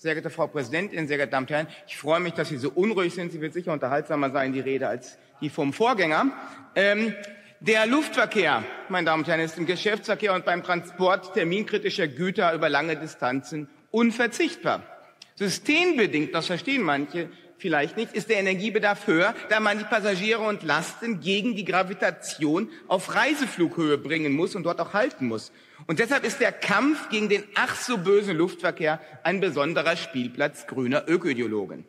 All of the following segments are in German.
Sehr geehrte Frau Präsidentin, sehr geehrte Damen und Herren, ich freue mich, dass Sie so unruhig sind. Sie wird sicher unterhaltsamer sein, die Rede, als die vom Vorgänger. Ähm, der Luftverkehr, meine Damen und Herren, ist im Geschäftsverkehr und beim Transport terminkritischer Güter über lange Distanzen unverzichtbar. Systembedingt, das verstehen manche vielleicht nicht, ist der Energiebedarf höher, da man die Passagiere und Lasten gegen die Gravitation auf Reiseflughöhe bringen muss und dort auch halten muss. Und deshalb ist der Kampf gegen den ach so bösen Luftverkehr ein besonderer Spielplatz grüner Ökoideologen.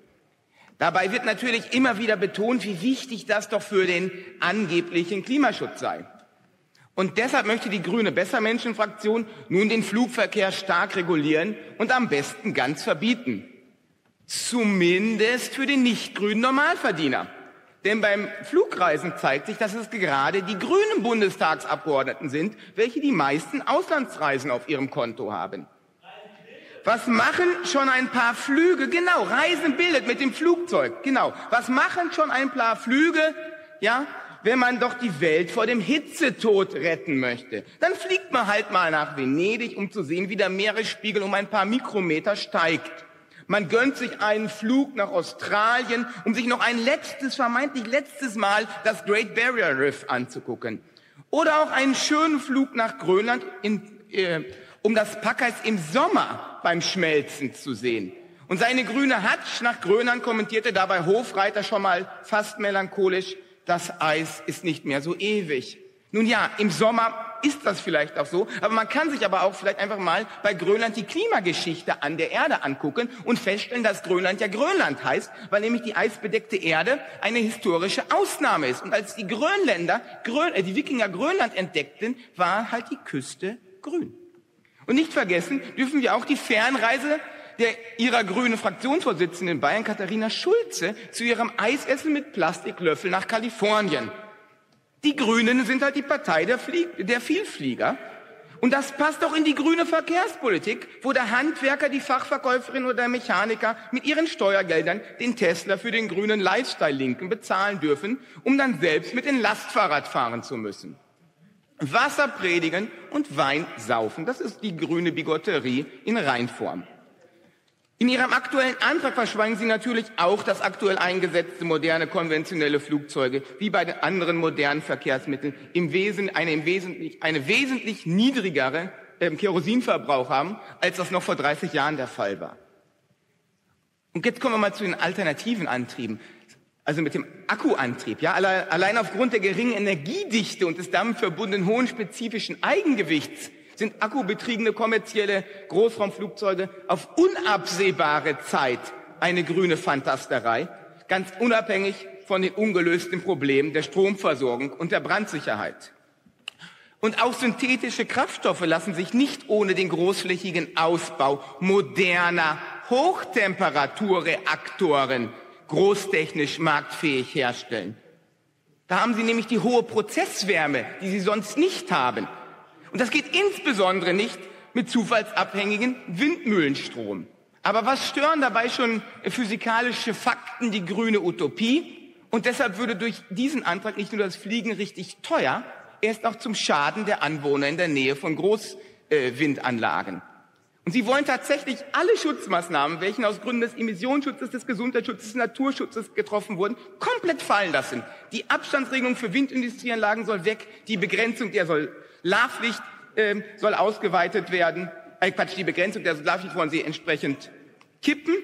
Dabei wird natürlich immer wieder betont, wie wichtig das doch für den angeblichen Klimaschutz sei. Und deshalb möchte die grüne Bessermenschenfraktion nun den Flugverkehr stark regulieren und am besten ganz verbieten. Zumindest für den nicht grünen Normalverdiener. Denn beim Flugreisen zeigt sich, dass es gerade die grünen Bundestagsabgeordneten sind, welche die meisten Auslandsreisen auf ihrem Konto haben. Was machen schon ein paar Flüge? Genau, Reisen bildet mit dem Flugzeug. Genau. Was machen schon ein paar Flüge? Ja, wenn man doch die Welt vor dem Hitzetod retten möchte. Dann fliegt man halt mal nach Venedig, um zu sehen, wie der Meeresspiegel um ein paar Mikrometer steigt. Man gönnt sich einen Flug nach Australien, um sich noch ein letztes, vermeintlich letztes Mal das Great Barrier Reef anzugucken. Oder auch einen schönen Flug nach Grönland, in, äh, um das Packeis im Sommer beim Schmelzen zu sehen. Und seine grüne Hatsch nach Grönland kommentierte dabei Hofreiter schon mal fast melancholisch, das Eis ist nicht mehr so ewig. Nun ja, im Sommer ist das vielleicht auch so, aber man kann sich aber auch vielleicht einfach mal bei Grönland die Klimageschichte an der Erde angucken und feststellen, dass Grönland ja Grönland heißt, weil nämlich die eisbedeckte Erde eine historische Ausnahme ist. Und als die Grönländer, Grön, äh, die Wikinger Grönland entdeckten, war halt die Küste grün. Und nicht vergessen dürfen wir auch die Fernreise der ihrer grünen Fraktionsvorsitzenden in Bayern, Katharina Schulze, zu ihrem Eisessen mit Plastiklöffel nach Kalifornien. Die Grünen sind halt die Partei der, Flieg der Vielflieger. Und das passt doch in die grüne Verkehrspolitik, wo der Handwerker, die Fachverkäuferin oder der Mechaniker mit ihren Steuergeldern den Tesla für den grünen Lifestyle-Linken bezahlen dürfen, um dann selbst mit dem Lastfahrrad fahren zu müssen. Wasser predigen und Wein saufen, das ist die grüne Bigotterie in Reinform. In Ihrem aktuellen Antrag verschweigen Sie natürlich auch das aktuell eingesetzte moderne konventionelle Flugzeuge, wie bei den anderen modernen Verkehrsmitteln, im Wesen, eine, im Wesentlich, eine wesentlich niedrigere äh, Kerosinverbrauch haben, als das noch vor 30 Jahren der Fall war. Und jetzt kommen wir mal zu den alternativen Antrieben. Also mit dem Akkuantrieb, ja, allein aufgrund der geringen Energiedichte und des damit verbundenen hohen spezifischen Eigengewichts sind akkubetriebene kommerzielle Großraumflugzeuge auf unabsehbare Zeit eine grüne Fantasterei, ganz unabhängig von den ungelösten Problemen der Stromversorgung und der Brandsicherheit. Und auch synthetische Kraftstoffe lassen sich nicht ohne den großflächigen Ausbau moderner Hochtemperaturreaktoren großtechnisch marktfähig herstellen. Da haben sie nämlich die hohe Prozesswärme, die sie sonst nicht haben. Und das geht insbesondere nicht mit zufallsabhängigen Windmühlenstrom. Aber was stören dabei schon physikalische Fakten die grüne Utopie? Und deshalb würde durch diesen Antrag nicht nur das Fliegen richtig teuer, er ist auch zum Schaden der Anwohner in der Nähe von Großwindanlagen. Und sie wollen tatsächlich alle Schutzmaßnahmen, welche aus Gründen des Emissionsschutzes, des Gesundheitsschutzes, des Naturschutzes getroffen wurden, komplett fallen lassen. Die Abstandsregelung für Windindustrieanlagen soll weg, die Begrenzung der soll Larvlicht äh, soll ausgeweitet werden. Äh, Quatsch, die Begrenzung der Larvlicht wollen Sie entsprechend kippen.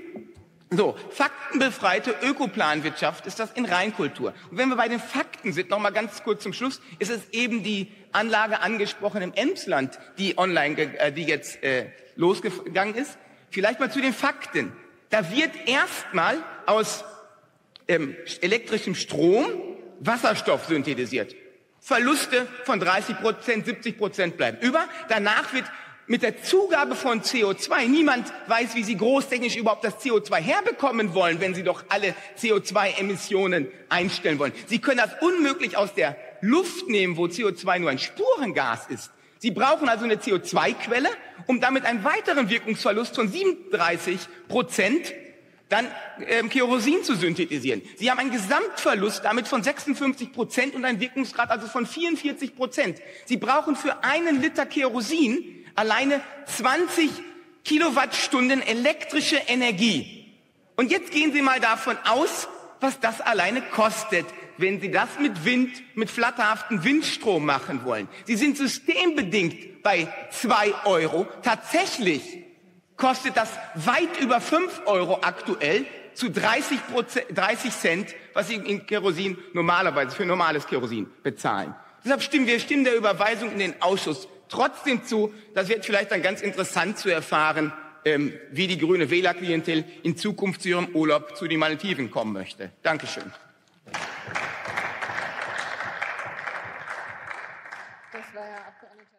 So, faktenbefreite Ökoplanwirtschaft ist das in Reinkultur. Und wenn wir bei den Fakten sind, noch mal ganz kurz zum Schluss, ist es eben die Anlage angesprochen im Emsland, die online, äh, die jetzt äh, losgegangen ist. Vielleicht mal zu den Fakten. Da wird erstmal aus ähm, elektrischem Strom Wasserstoff synthetisiert. Verluste von 30 Prozent, 70 Prozent bleiben über. Danach wird mit der Zugabe von CO2, niemand weiß, wie sie großtechnisch überhaupt das CO2 herbekommen wollen, wenn sie doch alle CO2-Emissionen einstellen wollen. Sie können das unmöglich aus der Luft nehmen, wo CO2 nur ein Spurengas ist. Sie brauchen also eine CO2-Quelle, um damit einen weiteren Wirkungsverlust von 37 Prozent dann ähm, Kerosin zu synthetisieren. Sie haben einen Gesamtverlust damit von 56 Prozent und einen Wirkungsgrad also von 44 Prozent. Sie brauchen für einen Liter Kerosin alleine 20 Kilowattstunden elektrische Energie. Und jetzt gehen Sie mal davon aus, was das alleine kostet, wenn Sie das mit Wind, mit flatterhaften Windstrom machen wollen. Sie sind systembedingt bei zwei Euro. Tatsächlich kostet das weit über fünf Euro aktuell zu 30, 30 Cent, was Sie in Kerosin normalerweise für normales Kerosin bezahlen. Deshalb stimmen wir stimmen der Überweisung in den Ausschuss trotzdem zu. Das wird vielleicht dann ganz interessant zu erfahren, ähm, wie die grüne Wählerklientel in Zukunft zu ihrem Urlaub zu den Malediven kommen möchte. Dankeschön. Das war Herr Abgeordneter.